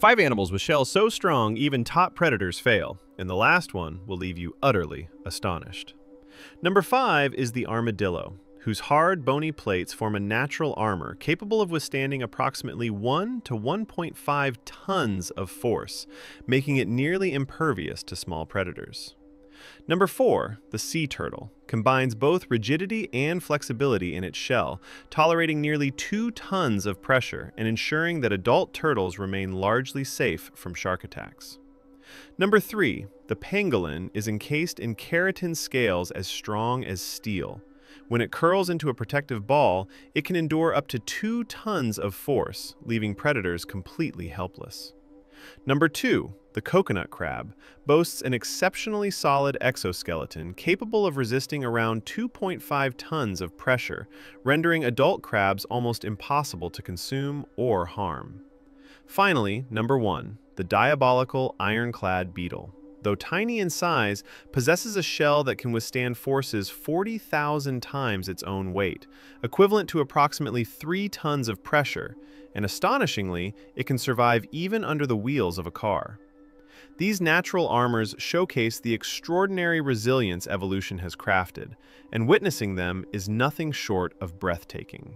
Five animals with shells so strong even top predators fail, and the last one will leave you utterly astonished. Number five is the armadillo, whose hard, bony plates form a natural armor capable of withstanding approximately 1 to 1.5 tons of force, making it nearly impervious to small predators. Number 4, the sea turtle, combines both rigidity and flexibility in its shell, tolerating nearly 2 tons of pressure and ensuring that adult turtles remain largely safe from shark attacks. Number 3, the pangolin is encased in keratin scales as strong as steel, when it curls into a protective ball, it can endure up to two tons of force, leaving predators completely helpless. Number two, the coconut crab, boasts an exceptionally solid exoskeleton capable of resisting around 2.5 tons of pressure, rendering adult crabs almost impossible to consume or harm. Finally, number one, the diabolical ironclad beetle though tiny in size, possesses a shell that can withstand forces 40,000 times its own weight, equivalent to approximately 3 tons of pressure, and astonishingly, it can survive even under the wheels of a car. These natural armors showcase the extraordinary resilience evolution has crafted, and witnessing them is nothing short of breathtaking.